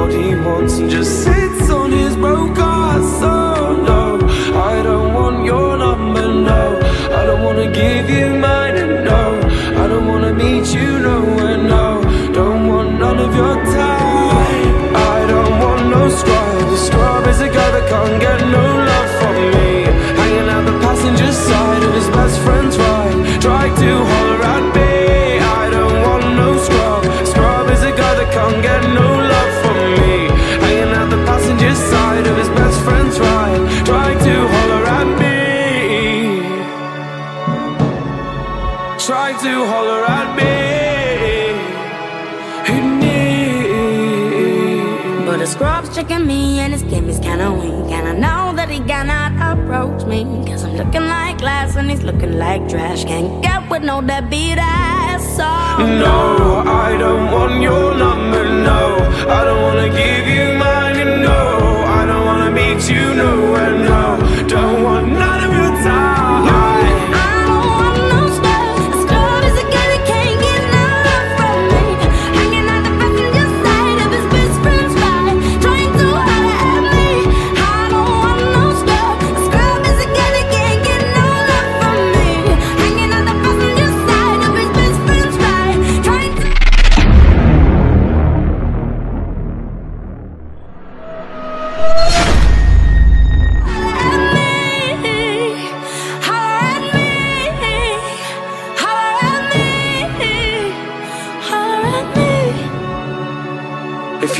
what he wants. And just sits on his broke scrub's checking me and his game is kinda weak. And I know that he cannot approach me. Cause I'm looking like glass and he's looking like trash. Can't get with no deadbeat ass so. No, I don't want your number, no. I don't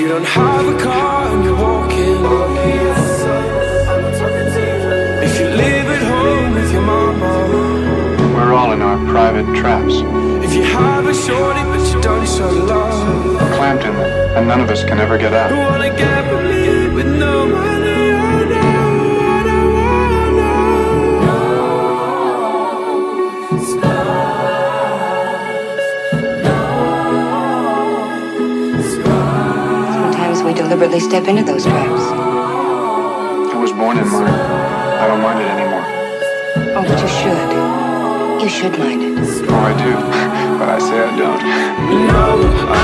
you don't have a car and you're walking. If you live at home with your mama. We're all in our private traps, If you have a shorty but you don't show love. Clamped in them, and none of us can ever get out. Deliberately step into those traps. I was born in mine. I don't mind it anymore. Oh, but you should. You should mind it. Oh, I do, but I say I don't. No, I